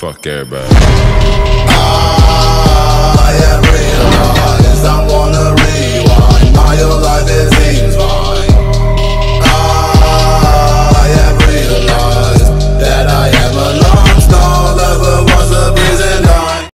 Fuck everybody.